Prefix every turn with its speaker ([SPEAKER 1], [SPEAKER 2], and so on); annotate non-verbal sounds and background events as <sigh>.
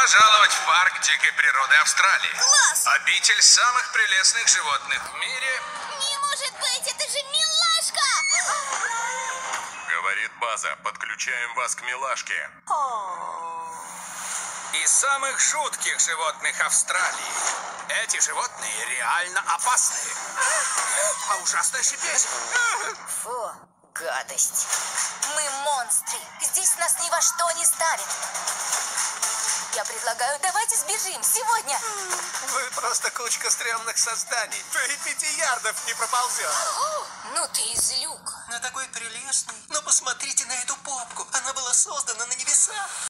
[SPEAKER 1] пожаловать в парк дикой природы Австралии.
[SPEAKER 2] Класс!
[SPEAKER 1] Обитель самых прелестных животных в мире.
[SPEAKER 2] Не может быть, это же милашка!
[SPEAKER 3] Говорит база, подключаем вас к милашке.
[SPEAKER 1] И самых жутких животных Австралии. Эти животные реально опасные. А ужасное шипение.
[SPEAKER 2] Фу, гадость. Мы монстры. Здесь нас ни во что не ставят. Я предлагаю, давайте сбежим сегодня.
[SPEAKER 4] Вы просто кучка стрёмных созданий. Ты и пяти ярдов не проползет. <gasps>
[SPEAKER 2] Ну ты и злюк.
[SPEAKER 4] Она такой прелестный. Но посмотрите на эту попку. Она была создана на небесах.